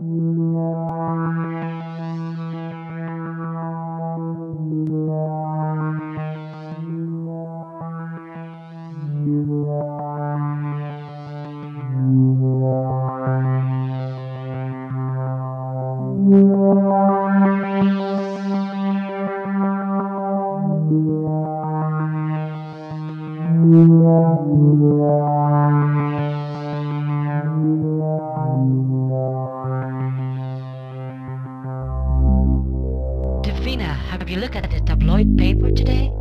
Divina, have you looked at the tabloid paper today?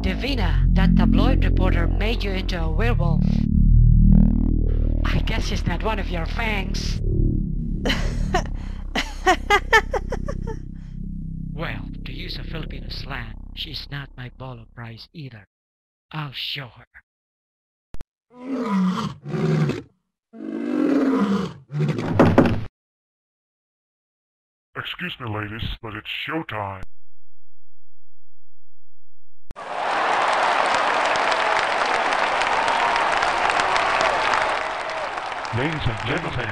Divina, that tabloid reporter made you into a werewolf. I guess she's not one of your fangs. well, to use a Filipino slang, she's not my bolo prize either. I'll show her. Excuse me, ladies, but it's showtime. Ladies and gentlemen,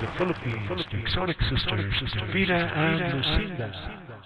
the Philippines, the Sonic Sisters, Divina and Lucinda.